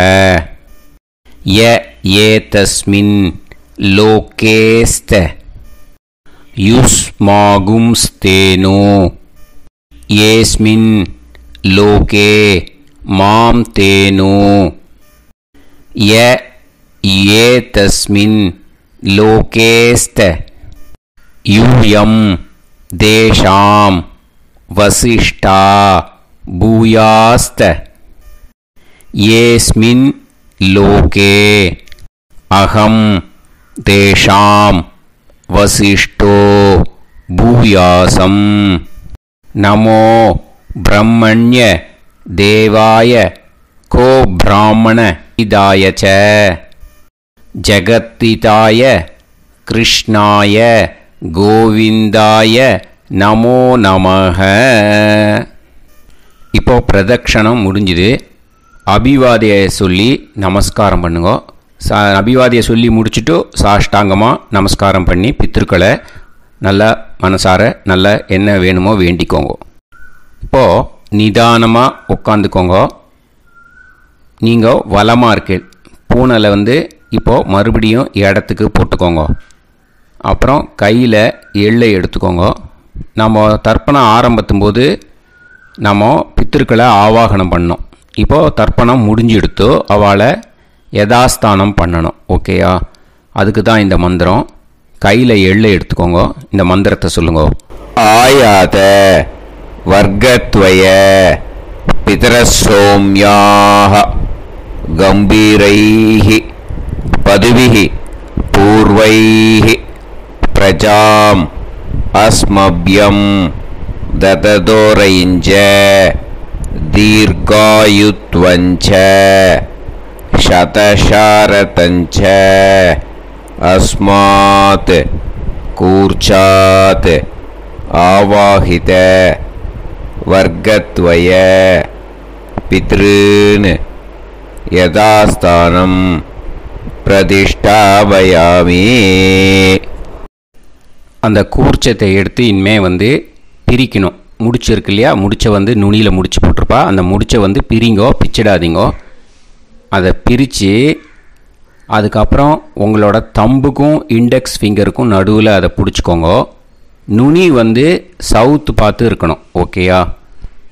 एतस्मिन् लोकेस्त युष्मागुंस्तेनो। येस्मिन् लोके मां तेनो। य एतस्मिन् लोकेस्त यूयम् देशां वसिष्ठा भूयास्त। येऽस्मिन् लोके अहं तेषां वसिष्ठो भूयासं नमो ब्रह्मण्य देवाय को ब्राह्मण इदाय च। जगत्तिताय कृष्णाय கோவிந்தாய நமோ நமக இப்போ பிரதக்ஷணம் முடிஞ்சுது. அபிவாதியை சொல்லி நமஸ்காரம் பண்ணுங்க. சா அபிவாதியை சொல்லி முடிச்சுட்டு சாஷ்டாங்கமாக நமஸ்காரம் பண்ணி பித்திருக்களை நல்லா மனசார நல்லா என்ன வேணுமோ வேண்டிக்கோங்க. இப்போது நிதானமாக உட்காந்துக்கோங்க நீங்கள் வளமாக இருக்கு. பூனையில் வந்து இப்போது மறுபடியும் இடத்துக்கு போட்டுக்கோங்க. அப்புறம் கையில் எள்ளை எடுத்துக்கோங்க. நம்ம தர்ப்பணம் ஆரம்பத்தும் போது நம்ம பித்திருக்களை ஆவாகனம் பண்ணோம் இப்போது தர்ப்பணம் முடிஞ்செடுத்தோ அவளை யதாஸ்தானம் பண்ணணும். ஓகேயா அதுக்கு தான் இந்த மந்திரம். கையில் எள்ளை எடுத்துக்கோங்க. இந்த மந்திரத்தை சொல்லுங்க. ஆயாத வர்க்கத்வய பிதரசோம்யாக கம்பீரைஹி பதுவிஹி பூர்வைஹி. प्रजाम् अस्मभ्यं दददोरयुञ्च दीर्घायुत्वञ्च शतशारतञ्च अस्मात् कूर्चात् आवाहित वर्गत्वय पितॄन् यथास्थानं प्रतिष्ठापयामि அந்த கூர்ச்சத்தை எடுத்து இனிமே வந்து பிரிக்கணும். முடிச்சு இருக்கு இல்லையா? முடிச்சை வந்து நுனியில் முடிச்சு போட்டிருப்பா. அந்த முடிச்சை வந்து பிரிங்கோ பிச்சிடாதீங்கோ. அதை பிரித்து அதுக்கப்புறம் உங்களோட தம்புக்கும் இண்டெக்ஸ் ஃபிங்கருக்கும் நடுவில் அதை பிடிச்சிக்கோங்க. நுனி வந்து சவுத்து பார்த்து இருக்கணும் ஓகேயா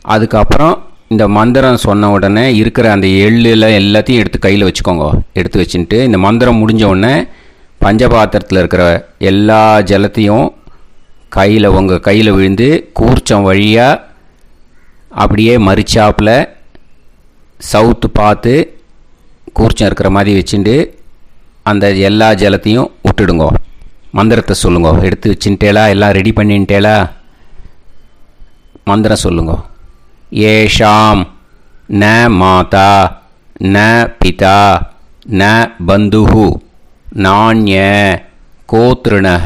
அதுக்கப்புறம் இந்த மந்திரம் சொன்ன உடனே இருக்கிற அந்த எள்ளில் எல்லாத்தையும் எடுத்து கையில் வச்சுக்கோங்க. எடுத்து வச்சுட்டு இந்த மந்திரம் முடிஞ்ச உடனே பஞ்சபாத்திரத்தில் இருக்கிற எல்லா ஜலத்தையும் கையில் உங்கள் கையில் விழுந்து கூர்ச்சம் வழியாக அப்படியே மறிச்சாப்பில் சவுத்து பார்த்து கூர்ச்சம் இருக்கிற மாதிரி வச்சுட்டு அந்த எல்லா ஜலத்தையும் விட்டுடுங்க. மந்திரத்தை சொல்லுங்க. எடுத்து வச்சுட்டேலா எல்லாம் ரெடி பண்ணிட்டேலா மந்திரம் சொல்லுங்க. ஏஷாம் ந மாதா ந பிதா ந பந்துஹு. நாண்ய கோத்ருணக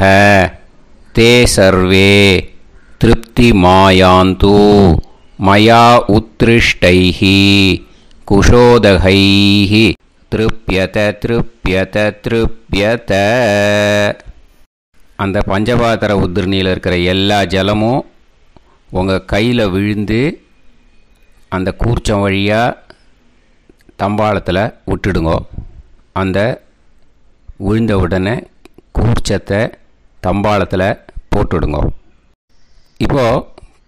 தே சர்வே திருப்தி மாயாந்து மயா உத்ருஷ்டைஹி குஷோதகைः திருப்யத திருப்யத திருப்யத. அந்த பஞ்சபாத்திர உதிரணியில் இருக்கிற எல்லா ஜலமும் உங்கள் கையில் விழுந்து அந்த கூர்ச்சம் வழியாக தம்பாளத்தில் விட்டுடுங்க. அந்த உழுந்த உடனே கூர்ச்சத்தை தம்பாளத்தில் போட்டுவிடுங்க இப்போது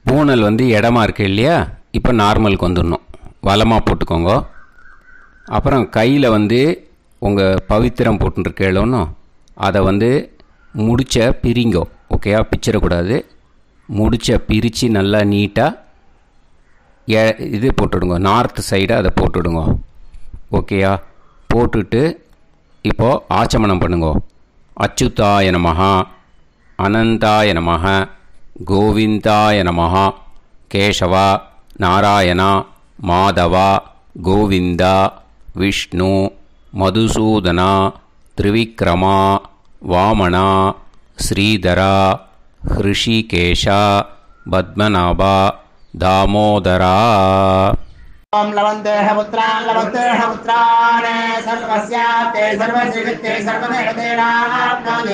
பூனல் வந்து இடமா இருக்கு இல்லையா? இப்போ நார்மலுக்கு வந்துடணும் வளமாக போட்டுக்கோங்க. அப்புறம் கையில் வந்து உங்கள் பவித்திரம் போட்டுருக்கேளோன்னு அதை வந்து முடிச்ச பிரிங்கோ ஓகேயா பிச்சிடக்கூடாது முடிச்ச பிரித்து நல்லா நீட்டாக ஏ இது போட்டுடுங்க. நார்த் சைடாக அதை போட்டுடுங்க. ஓகேயா போட்டுட்டு இப்போது ஆச்சமனம் பண்ணுங்க. அச்சுதாய நமஹ அனந்தாய நமஹ கோவிந்தாய நமஹ கேசவா நாராயணா மாதவா கோவிந்தா விஷ்ணு மதுசூதனா திரிவிக்ரமா வாமனா ஸ்ரீதரா ஹிருஷிகேஷா பத்மநாபா தாமோதரா. ॐ लवन्तेः पुत्रान् लवन्तेः पुत्रान् सर्वस्याप्ते सर्वश्रीकृत्ये सर्वदेवतेनाप्नोति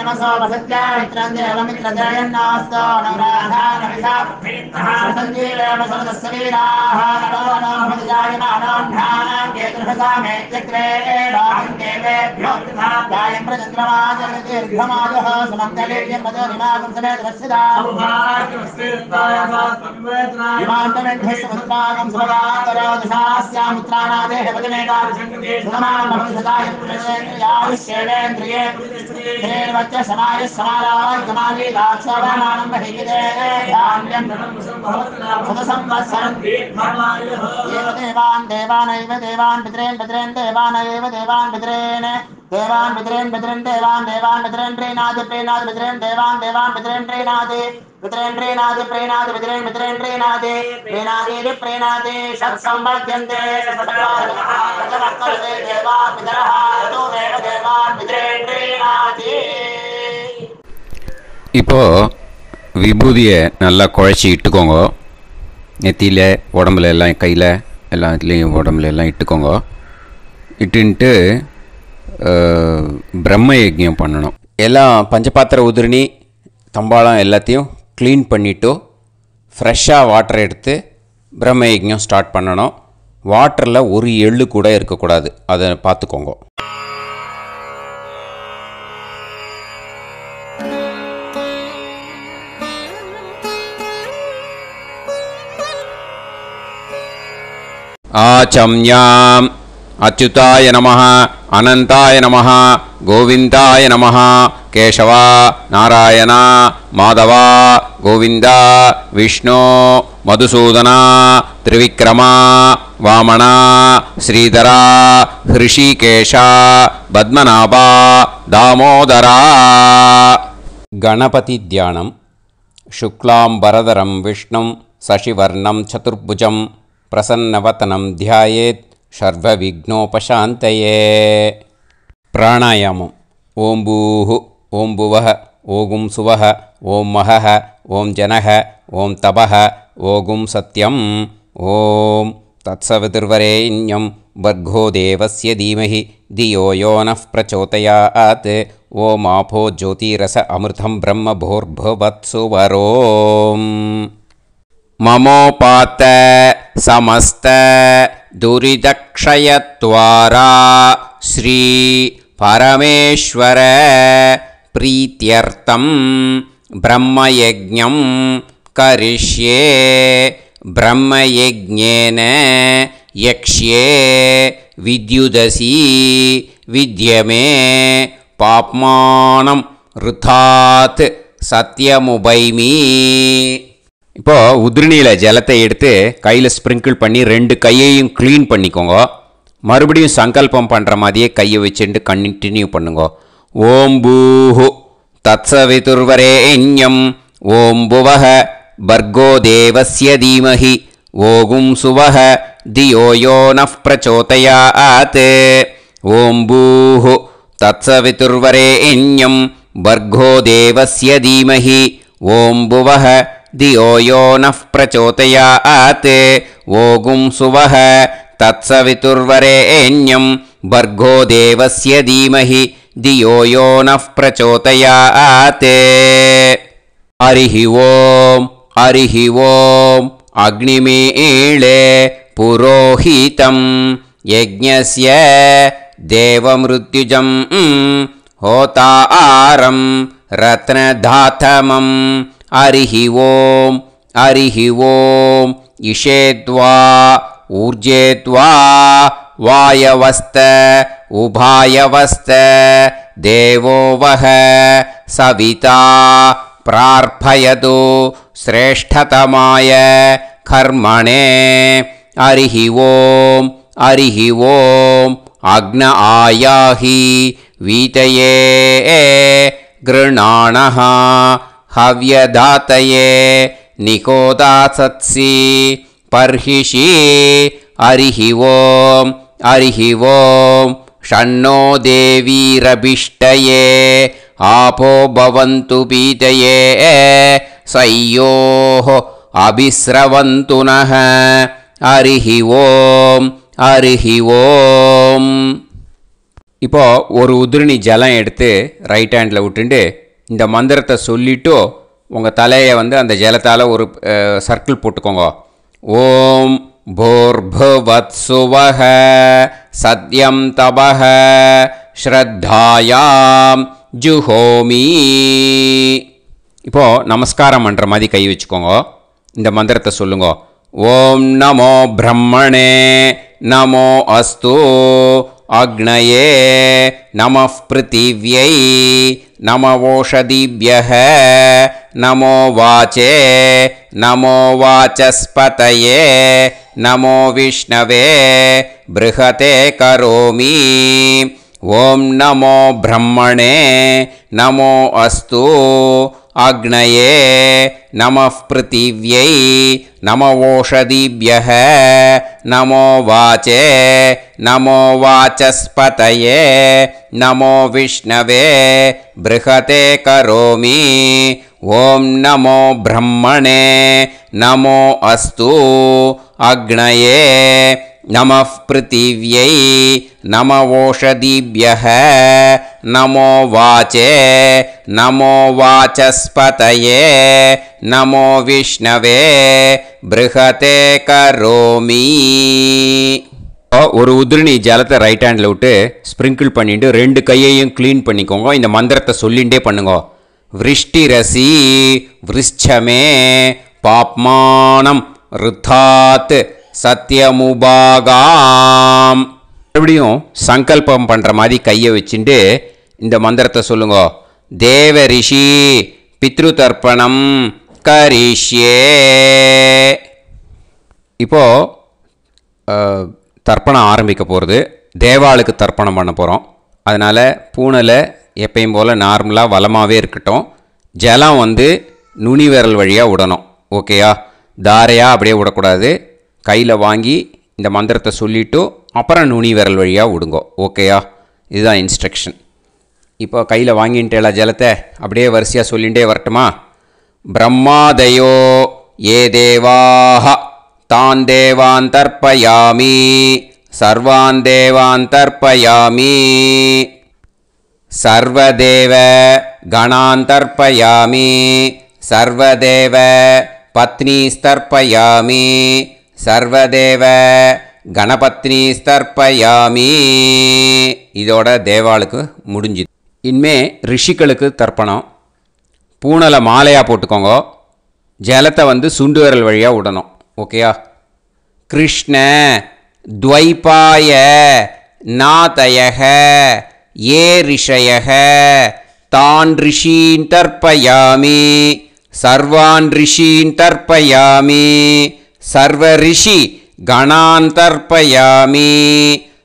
नमसो वसत्या मित्रं देवमित्रजयन्नास्तो नवराधानभिषासञ्जीवेमसदस्वीराः नमो नोपजायमानोऽह्नां केतुषसामेत्यक्रे देवेभ्यो गायं प्रचन्द्रमाचरतीर्घमाजः सुमङ्गलेयं मदो निमागुं समेतरस्य दां मेघ्यैषुपत्पादं सुभगान्तराजुषास्यामुत्राणादेः वचमेकार्जुषेवेन्द्रिये हेर्वच्य समायः समारावर्गमालीलाक्षोभानाम् बहिगिरे धान्यंसंवत्सरम् देवान् देवानैव देवान् पितरेन् पितरेन् देवानैव देवान् पितरेन् தேவான் பிதிரேன் பிதிரன் தேவான் தேவான் பிதிரன் பிரேனாது பிரேநாத் பிதிரன் தேவான் தேவான் பிதிரன் பிரேனாது பிதிரன் பிரேனாது பிரேனாது பிதிரன் பிதிரன் பிரேனாது பிரேனாதேது பிரேனாதே சத் சம்பத்யந்தே சதவக்கல்தே தேவா இப்போ விபூதியை நல்லா குழைச்சி இட்டுக்கோங்க. நெத்தியில் உடம்புல எல்லாம் கையில் எல்லாத்துலேயும் உடம்புல எல்லாம் இட்டுக்கோங்க. இட்டுன்ட்டு பிரம்ம யஜ்ஞம் பண்ணணும். எல்லாம் பஞ்சபாத்திர உதிரணி தம்பாளம் எல்லாத்தையும் க்ளீன் பண்ணிவிட்டு ஃப்ரெஷ்ஷாக வாட்டர் எடுத்து பிரம்ம யஜ்ஞம் ஸ்டார்ட் பண்ணணும். வாட்டரில் ஒரு எள்ளு கூட இருக்கக்கூடாது. அதை பார்த்துக்கோங்க. ஆச்சம்யாம். अच्युताय नमः अनन्ताय नमः गोविन्ताय नमः केशवा नारायणा माधवा गोविन्दा विष्णो मधुसूदना त्रिविक्रमा वामणा श्रीधरा हृषीकेशा पद्मनाभा दामोदरा। गणपतिद्यानम् शुक्लां वरदरं विष्णुं सशिवर्णं चतुर्भुजं प्रसन्नवतनं ध्यायेत्। सर्वविघ्नोपशान्तये प्राणायामम्। ॐ भूः ॐ भुवः ॐ सुवः ॐ महः ॐ जनः ॐ तपः ॐ सत्यम्। ॐ तत्सवितुर्वरेण्यं भर्गो देवस्य धीमहि धियो यो नः प्रचोदयात् आपो ज्योतिरस अमृतं ब्रह्मभोर्भुवत्सु वरोम् ममोपात समस्त दुरिदक्षयत्वारा श्रीपरमेश्वर प्रीत्यर्थं ब्रह्मयज्ञं करिष्ये ब्रह्मयज्ञेन यक्ष्ये विद्युदसी विद्यमे पाप्मानं ऋथात् सत्यमुभैमी இப்போது உதிரிணியில் ஜலத்தை எடுத்து கையில் ஸ்ப்ரிங்கிள் பண்ணி ரெண்டு கையையும் க்ளீன் பண்ணிக்கோங்க. மறுபடியும் சங்கல்பம் பண்ணுற மாதிரியே கையை வச்சுட்டு கண்டினியூ பண்ணுங்க. ஓம் பூஹு தத்சவிதுர்வரேண்யம் ஓம் புவக பர்கோ தேவசிய தீமஹி. ஓகும் சுவக தியோயோ நஃப் பிரச்சோதயாத். ஓம் பூஹு தத்சவிதுர்வரேண்யம் பர்கோ தேவசிய தீமஹி. ஓம் புவக धियो यो नः प्रचोदयात्। ओगुं सुवः तत्सवितुर्वरेण्यं वर्गो देवस्य धीमहि धियो यो नः प्रचोदयात्। हरिः ॐ हरिः ॐ अग्निमीळे पुरोहितं यज्ञस्य देवमृत्युजं होतारं रत्नधातमं हरिः ॐ हरिः ॐ इषेद्वा ऊर्जेद्वा वायवस्त उभायवस्त देवो वः सविता प्रार्थयतु श्रेष्ठतमाय कर्मणे। हरिः ॐ हरिः ॐ अग्न आयाहि वीतये गृणाणः हव्यदातये निकोदासत्सि पर्हिषि हरिः ॐ हरिः ॐ षण्णो देवीरभिष्टये आपो भवन्तु पीतये सय्योः अभिस्रवन्तु नः हरिः ॐ ஹரிஹி ஓம் இப்போ ஒரு உதிரணி ஜலம் எடுத்து ரைட் ஹேண்டில் விட்டுண்டு இந்த மந்திரத்தை சொல்லிட்டு உங்கள் தலையை வந்து அந்த ஜலத்தால் ஒரு சர்க்கிள் போட்டுக்கோங்க ஓம் भूर्भुवत्सुवः सत्यं तपः ஸ்ரத்தாயாம் ஜுஹோமி இப்போ நமஸ்காரம் பண்ணுற மாதிரி கை வச்சுக்கோங்க இந்த மந்திரத்தை சொல்லுங்க ஓம் நமோ பிரம்மணே நமோ அஸ்து अग्नये नमः पृथिव्यै नमवोषधीभ्यः नमो वाचे नमो वाचस्पतये नमो विष्णवे बृहते करोमि। ॐ नमो ब्रह्मणे नमो अस्तु। अग्नये नमः पृथिव्यै नमवोषधीभ्यः नमो वाचे नमो वाचस्पतये नमो विष्णवे बृहते करोमि। ॐ नमो ब्रह्मणे नमो अस्तु अग्नये नमः पृथिव्यै नमवोषधीभ्यः नमो वाचे नमो वाचस्पतये नमो विष्णवे बृहते करोमि ஒரு உதிரணி ஜலத்தை ரைட் ஹேண்டில் விட்டு ஸ்ப்ரிங்கிள் பண்ணிட்டு ரெண்டு கையையும் க்ளீன் பண்ணிக்கோங்க இந்த மந்திரத்தை சொல்லிகிட்டே பண்ணுங்க விருஷ்டி ரசி விருஷ்சமே பாப்மானம் ருத்தாத் சத்தியமுபாகாம் மறுபடியும் சங்கல்பம் பண்ணுற மாதிரி கையை வச்சுட்டு இந்த மந்திரத்தை சொல்லுங்க. தேவ ரிஷி பித்ரு தர்ப்பணம் கரிஷ்யே. இப்போது தர்ப்பணம் ஆரம்பிக்க போகிறது தேவாளுக்கு தர்ப்பணம் பண்ண போகிறோம் அதனால் பூனலை எப்பயும் போல் நார்மலாக வளமாகவே இருக்கட்டும். ஜலம் வந்து நுனி விரல் வழியாக விடணும் ஓகேயா? தாரையாக அப்படியே விடக்கூடாது கையில் வாங்கி இந்த மந்திரத்தை சொல்லிவிட்டு அப்புறம் நுனி விரல் வழியாக விடுங்கோ. ஓகேயா இதுதான் இன்ஸ்ட்ரக்ஷன் இப்போ கையில் வாங்கிட்டேல ஜலத்தை? அப்படியே வரிசையாக சொல்லிகிட்டே வரட்டுமா? பிரம்மாதயோ ஏ தேவாக தான் தேவான் தர்ப்பயாமி சர்வான் தேவான் தர்ப்பயாமி சர்வதேவ கணான் தர்ப்பயாமி சர்வதேவ பத்னீஸ்தர்ப்பயாமி சர்வதேவ கணபத்னி கணபத்னீஸ்தர்ப்பயாமி இதோட தேவாளுக்கு முடிஞ்சுது. இனிமே ரிஷிகளுக்கு தர்ப்பணம். பூனலை மாலையாக போட்டுக்கோங்க. ஜலத்தை வந்து சுண்டு விரல் வழியாக விடணும் ஓகேயா கிருஷ்ண துவைபாய நாதயக ஏ ரிஷயக தான் ரிஷீன் தர்ப்பயாமி. சர்வான் ரிஷீன் தர்ப்பயாமி. सर्वऋषि गणान्तर्पयामि।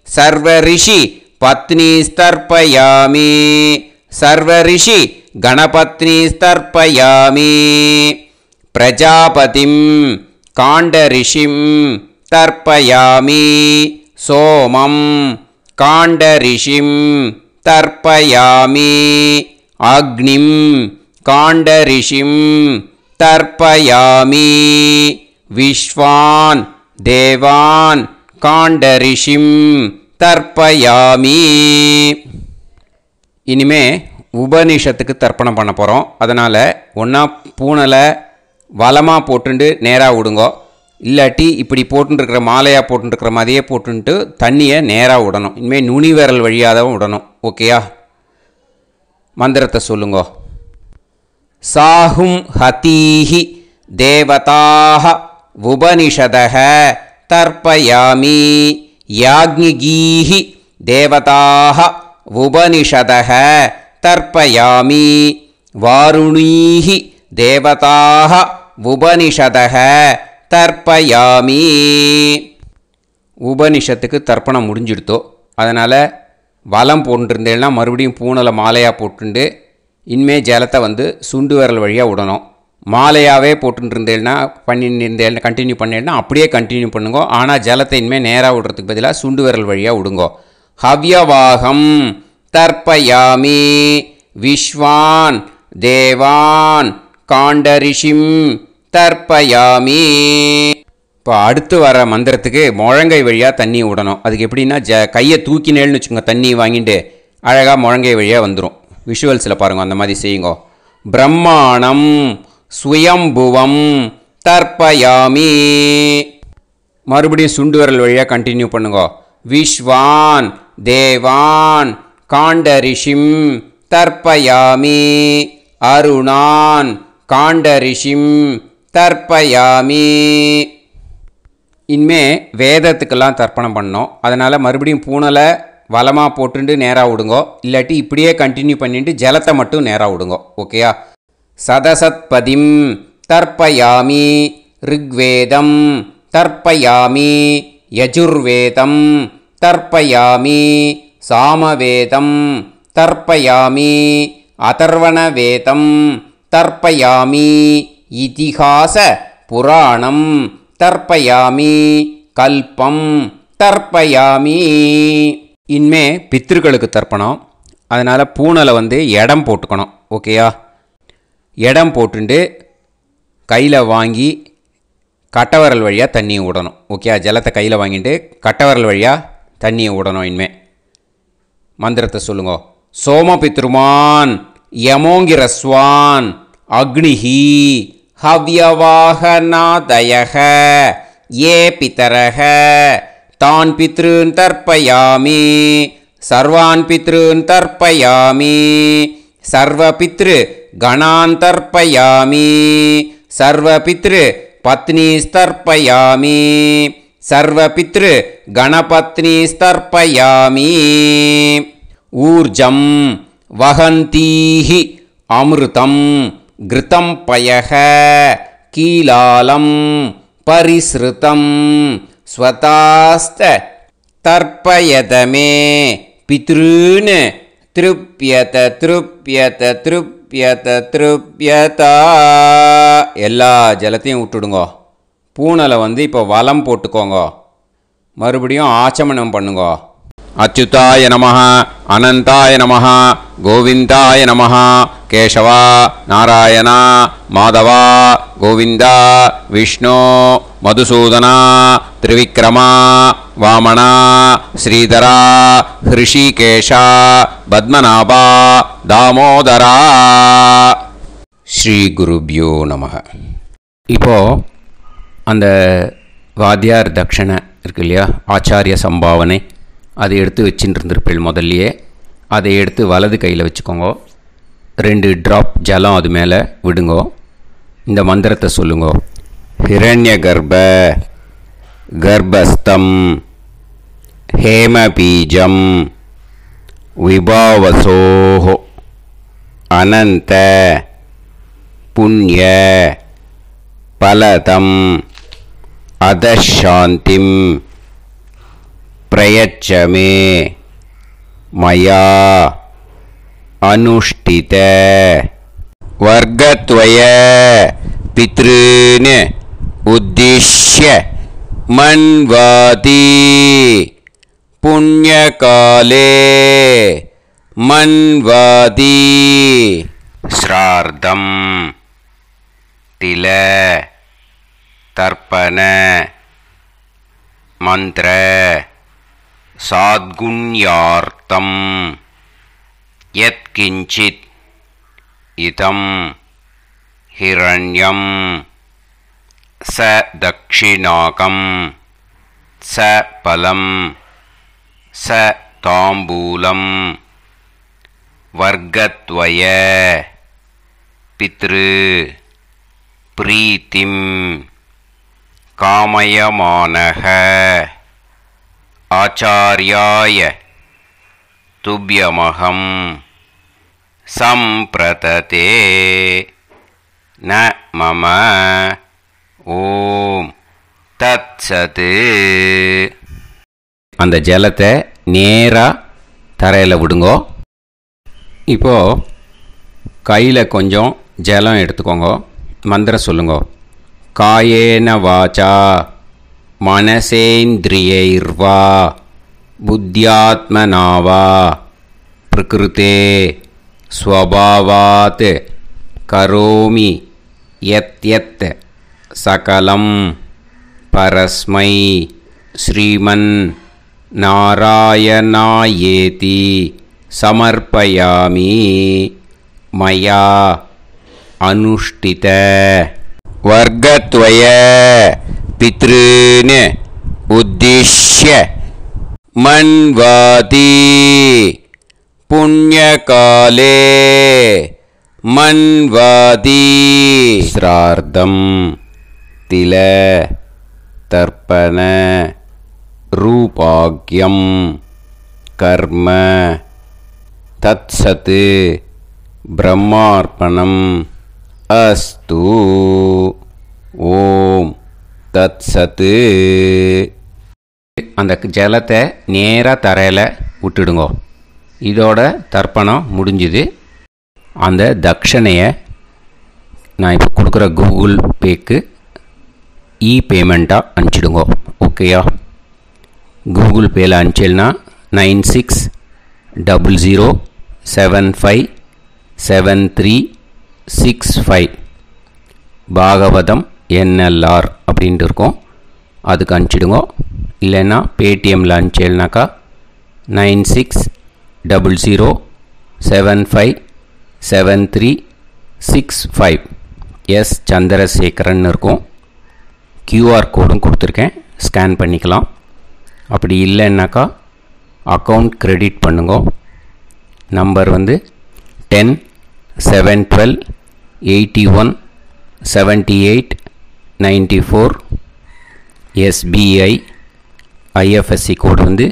सर्वऋषि पत्नीस्तर्पयामि। सर्वऋषि गणपत्नीस्तर्पयामि। प्रजापतिं काण्डऋषिं तर्पयामि। सोमं काण्डऋषिं तर्पयामि। अग्निं काण्डऋषिं तर्पयामि। விஷ்வான் தேவான் காண்டரிஷிம் தர்ப்பயாமி. இனிமே உபநிஷத்துக்கு தர்ப்பணம் பண்ண போகிறோம் அதனால் ஒன்றா பூனலை வளமாக போட்டுண்டு நேராக விடுங்கோ இல்லாட்டி இப்படி போட்டுருக்கிற மாலையாக போட்டுருக்கிற மாதிரியே போட்டுன்ட்டு தண்ணியை நேராக விடணும் இனிமேல் நுனி விரல் வழியாக தான் விடணும் ஓகேயா? மந்திரத்தை சொல்லுங்கோ. சாகும் ஹதீஹி தேவதாக உபனிஷதக தர்ப்பயாமி. யாக்ஞிகீஹி தேவதாக உபனிஷதக தர்ப்பயாமி. வாருணீஹி தேவதாக உபனிஷதக தர்ப்பயாமி. உபனிஷத்துக்கு தர்ப்பணம் முடிஞ்சிடுத்தோ? அதனால் வலம் போட்டுருந்தேன்னா மறுபடியும் பூனலை மாலையாக போட்டுண்டு இனிமே ஜலத்தை வந்து சுண்டு விரல் வழியாக விடணும் மாலையாகவே போட்டுருந்தேன்னா பண்ணின்னு இருந்தேன் கண்டினியூ பண்ணேன்னா அப்படியே கண்டினியூ பண்ணுங்க. ஆனால் ஜலத்தை இனிமேல் நேராக விடுறதுக்கு பதிலாக சுண்டு விரல் வழியாக விடுங்கோ. ஹவ்யவாகம் தர்ப்பயாமி விஸ்வான் தேவான் காண்டரிஷிம் தர்ப்பயாமி. இப்போ அடுத்து வர மந்திரத்துக்கு முழங்கை வழியாக தண்ணி விடணும். அதுக்கு எப்படின்னா ஜ கையை தூக்கினேல்னு வச்சுக்கோங்க தண்ணி வாங்கிட்டு அழகாக முழங்கை வழியாக வந்துடும் விஷுவல்ஸில் பாருங்க அந்த மாதிரி செய்யுங்க. பிரம்மாணம் சுயம்புவம் தர்ப்பயாமி மறுபடியும் சுண்டு விரல் வழியாக கண்டினியூ பண்ணுங்க. விஸ்வான் தேவான் காண்டரிஷிம் தர்ப்பயாமி அருணான் காண்டரிஷிம் தர்ப்பயாமி இனிமே வேதத்துக்கெல்லாம் தர்ப்பணம் பண்ணோம். அதனால் மறுபடியும் பூனலை வளமாக போட்டுட்டு நேராக விடுங்கோ. இல்லாட்டி இப்படியே கண்டினியூ பண்ணிட்டு ஜலத்தை மட்டும் நேராக விடுங்கோ. ஓகேயா? சதசத்பதிம் தர்ப்பயாமி ரிக்வேதம் தர்ப்பயாமி யஜுர்வேதம் தர்ப்பயாமி சாமவேதம் தர்ப்பயாமி அதர்வணவேதம் தர்ப்பயாமி இதிகாச புராணம் தர்ப்பயாமி கல்பம் தர்ப்பயாமி. இனிமே பித்திருக்களுக்கு தர்ப்பணம். அதனால் பூனலை வந்து இடம் போட்டுக்கணும். ஓகேயா? இடம் போட்டுண்டு கையில் வாங்கி கட்டவரல் வழியாக தண்ணியை விடணும் ஓகே ஜலத்தை கையில் வாங்கிட்டு கட்டவரல் வழியாக தண்ணியை விடணும் இனிமே. மந்திரத்தை சொல்லுங்க. சோமபித்ருமான் யமோங்கிரஸ்வான் அக்னிஹி ஹவ்யவாகநாதயக ஏ பித்தரக தான் பித்ருன் தர்ப்பயாமி சர்வான் பித்ருன் தர்ப்பயாமி சர்வ பித்ரு गणान्तर्पयामि। सर्वपितृपत्नीस्तर्पयामि। सर्वपितृगणपत्नीस्तर्पयामि। ऊर्जं वहन्तीः अमृतं घृतं पयः। कीलालं परिसृतं स्वतास्त तर्पयत मे। पितॄन् तृप्यत तृप्यत तृप् திருப்யத திருப்யத. திருப்யதா எல்லா ஜலத்தையும் விட்டுடுங்கோ. பூனலை வந்து இப்போ வலம் போட்டுக்கோங்க. மறுபடியும் ஆச்சமனம் பண்ணுங்க. அச்சுதாய நமஹா அனந்தாய நமஹா கோவிந்தாய நமஹா கேசவா நாராயணா மாதவா கோவிந்தா விஷ்ணு மதுசூதனா திரிவிக்ரமா வாமனா ஸ்ரீதரா ஹிருஷிகேஷா பத்மநாபா தாமோதரா. ஸ்ரீ குருபியோ நம இப்போது அந்த வாத்தியார் தட்சணை இருக்கு இல்லையா? ஆச்சாரிய சம்பாவனை. அதை எடுத்து வச்சுட்டு இருந்திருப்பீள் முதல்லையே. அதை எடுத்து வலது கையில் வச்சுக்கோங்க. ரெண்டு ட்ராப் ஜலம் அது மேலே விடுங்கோ. இந்த மந்திரத்தை சொல்லுங்கோ. ஹிரண்ய கர்ப்ப கர்ப்பஸ்தம் ஹேமபீஜம் விபாவசோஹோ. அனந்த புண்ணிய பலதம் அதசாந்திம் பிரயச்சமே மயா அனுஷ்டித. வர்க்கத்வய பித்ருன் உத்திஷ்ய மண்வாதி புண்ணியகாலே मन्वाति श्रार्धं तिल। तर्पण। मन्त्र। साद्गुण्यार्थं यत्किञ्चित् इदं हिरण्यं स दक्षिणाकं स फलं स ताम्बूलं வர்க்கத்வய. பித்ரு. பிரீத்திம். காமயமானக. ஆச்சாரியாய. துபியமகம் சம்பிரததே. ந மம. ஓம். தத்சத்து அந்த ஜலத்தை நேராக தரையில் விடுங்கோ. இப்போது கையில் கொஞ்சம் ஜலம் எடுத்துக்கோங்க. மந்திரம் சொல்லுங்க. காயேன வாச்சா மனசேந்திரியைர்வா புத்தியாத்மனாவா பிரகிருத்தே ஸ்வபாவாத் கரோமி யத் யத் சகலம் பரஸ்மை ஸ்ரீமன் நாராயணாயேதி. समर्पयामि मया अनुष्ठित वर्गद्वय पितॄन् उद्दिश्य मन्वाती पुण्यकाले मन्वादी श्रार्धं तिल तर्पण तिलतर्पणरूपाग्यं कर्म தத் சத்து பிரம்மார்ப்பணம் அஸ்து. ஓம் தத் சத்து அந்த ஜலத்தை நேராக தரையில் விட்டுடுங்கோ. இதோட தர்ப்பணம் முடிஞ்சுது. அந்த தட்சணையை நான் இப்போ கொடுக்குற கூகுள் பேக்கு இ பேமெண்ட்டாக அனுப்பிச்சிடுங்க. ஓகேயா? கூகுள் பேயில் அனுப்பிச்சேன்னா nine six double zero seven five seven three six five Bhagavatham NLR அப்படின்ட்டு இருக்கும். அதுக்கு அனுப்பிச்சிடுங்க. இல்லைன்னா பேடிஎம்மில் அனுப்பிச்சேல்னாக்கா nine six double zero seven five seven three six five S Chandrasekaran இருக்கும். கியூஆர் கோடும் கொடுத்துருக்கேன். ஸ்கேன் பண்ணிக்கலாம். அப்படி இல்லைன்னாக்கா அக்கௌண்ட் க்ரெடிட் பண்ணுங்க. நம்பர் வந்து ten seven twelve eighty one seventy eight ninety four SBI IFSC code வந்து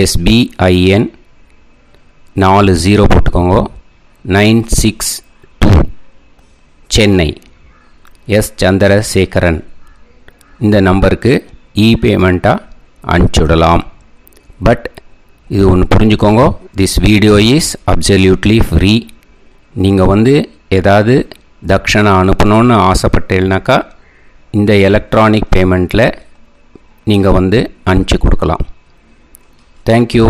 எஸ்பிஐஎன் நாலு ஜீரோ போட்டுக்கோங்க. Nine six two Chennai S Chandrasekaran இந்த நம்பருக்கு இ பேமெண்ட்டாக அனுப்பிச்சுடலாம். பட் இது ஒன்று புரிஞ்சுக்கோங்க. This video is absolutely free நீங்கள் வந்து ஏதாவது தக்ஷணை அனுப்பணும்னு ஆசைப்பட்டேன்னாக்கா இந்த எலக்ட்ரானிக் பேமெண்ட்டில் நீங்கள் வந்து அனுப்பிச்சி கொடுக்கலாம். தேங்க்யூ